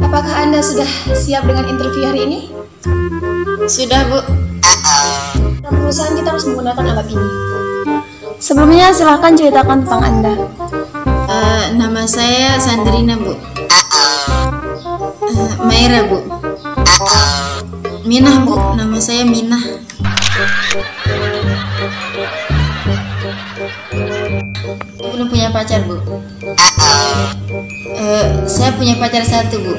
Apakah Anda sudah siap dengan interview hari ini? Sudah, Bu. Dalam perusahaan kita harus menggunakan alat ini. Sebelumnya silahkan ceritakan tentang Anda. Eh, nama saya Sandrina bu. Eh, Maira bu. Minah bu. Nama saya Minah. Belum punya pacar bu. Eh, saya punya pacar satu bu.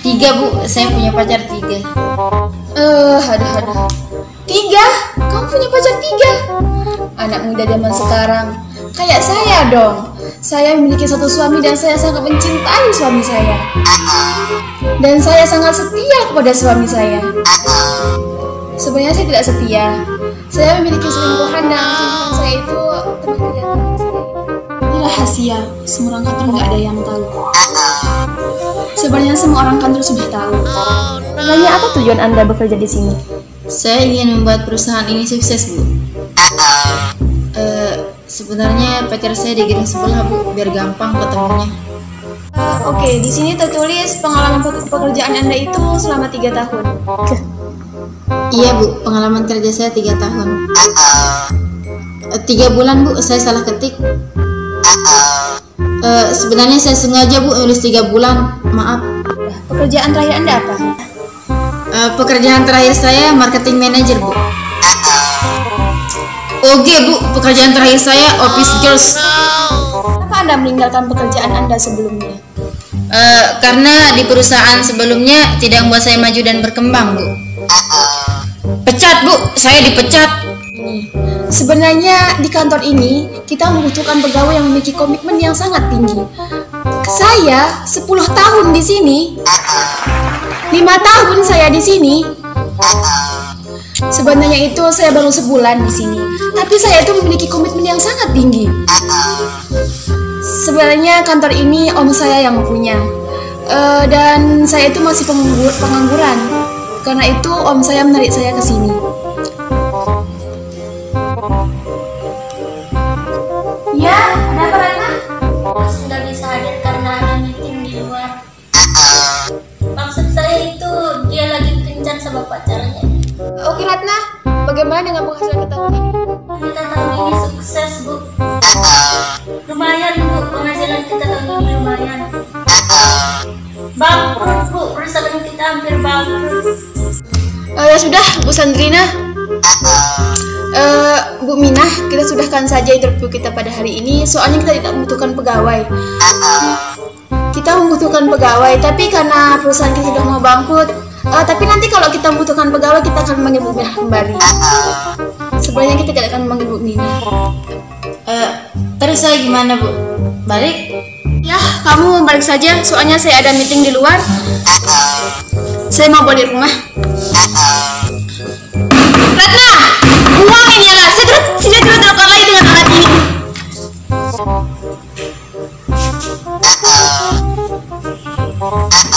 Tiga bu. Saya punya pacar tiga. Eh, aduh, aduh. Tiga? Punya pacar tiga? Anak muda zaman sekarang. Kayak saya dong. Saya memiliki satu suami dan saya sangat mencintai suami saya. Dan saya sangat setia kepada suami saya. Sebenarnya saya tidak setia. Saya memiliki selingkuhan dan saya itu teman kerja saya. Ini rahasia. Semua orang kantor nggak ada yang tahu. Sebenarnya semua orang kantor sudah tahu. Sebenarnya apa tujuan Anda bekerja di sini? Saya ingin membuat perusahaan ini sukses, Bu. Eh, sebenarnya pacar saya di gedung sebelah, Bu, biar gampang ketemunya. Eh, Oke, di sini tertulis pengalaman pe- pekerjaan Anda itu selama tiga tahun. Iya, Bu, pengalaman kerja saya tiga tahun. Eh, tiga bulan, Bu, saya salah ketik. Eh, sebenarnya saya sengaja, Bu, nulis tiga bulan. Maaf. Pekerjaan terakhir Anda apa? Eh, pekerjaan terakhir saya marketing manager, Bu. Oke, Bu, pekerjaan terakhir saya office girls. Kenapa Anda meninggalkan pekerjaan Anda sebelumnya? Eh, karena di perusahaan sebelumnya tidak membuat saya maju dan berkembang, Bu. Pecat, Bu. Saya dipecat. Sebenarnya di kantor ini kita membutuhkan pegawai yang memiliki komitmen yang sangat tinggi. Saya 10 tahun di sini, lima tahun saya di sini. Sebenarnya itu saya baru sebulan di sini, tapi saya itu memiliki komitmen yang sangat tinggi. Sebenarnya kantor ini om saya yang punya, Eh, dan saya itu masih penganggur- pengangguran. Karena itu om saya menarik saya ke sini. Ratna, bagaimana dengan penghasilan kita tahun ini? Kita tahun ini sukses bu. Lumayan bu, penghasilan kita tahun ini lumayan. Bangkrut bu, perusahaan kita hampir bangkrut. Eh, ya sudah, Bu Sandrina. Eh, Bu Minah, kita sudahkan saja interview kita pada hari ini. Soalnya kita tidak membutuhkan pegawai. Kita membutuhkan pegawai, tapi karena perusahaan kita sudah mau bangkrut. Eh, tapi nanti kalau kita membutuhkan pegawai, kita akan memanggil Bu Minah kembali. Sebenarnya kita tidak akan memanggil Bu Minah. Eh, terus saya gimana, Bu? Balik? Ya, kamu balik saja. Soalnya saya ada meeting di luar. Saya mau balik rumah. Ratna, buang ini tidak, saya tidak terlalu lagi dengan alat ini. Thank